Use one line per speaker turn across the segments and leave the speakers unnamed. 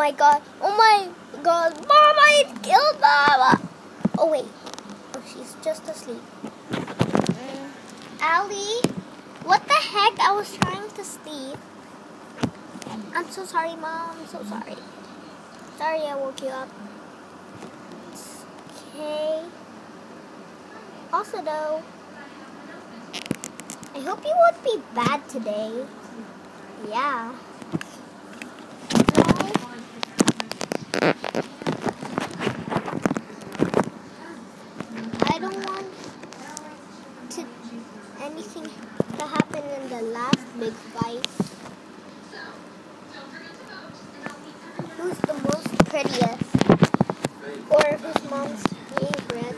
my god. Oh my god. Mom, I killed Mama. Oh wait. Oh, she's just asleep. Mm. Allie, what the heck? I was trying to sleep. I'm so sorry, Mom. I'm so sorry. Sorry I woke you up. Okay. Also though, I hope you won't be bad today. Yeah. I don't want to anything to happen in the last big fight. Who's the most prettiest? Or whose mom's favorite?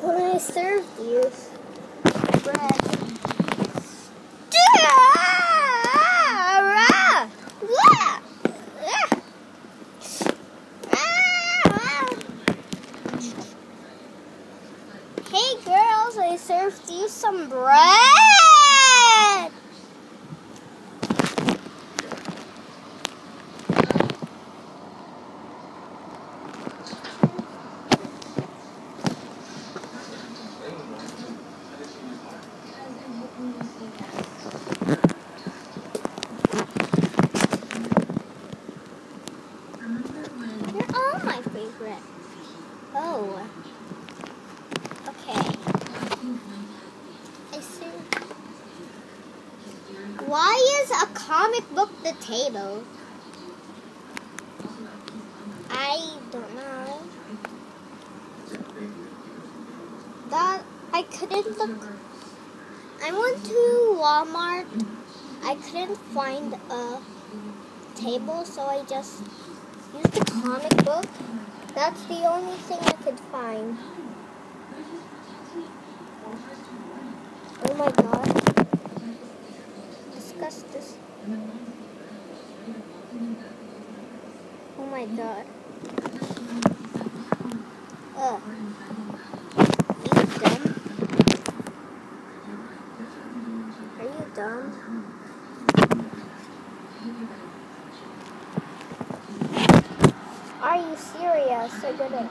When I served you bread. Served you some bread. You're all my favorite. Oh. Okay. I see. Why is a comic book the table? I don't know. That I couldn't look. I went to Walmart. I couldn't find a table, so I just used the comic book. That's the only thing I could find. Oh my god. Discuss this. Oh my god. Are you dumb? Are you dumb? Are you serious? I didn't.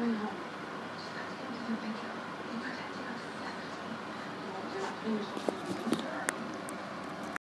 うん。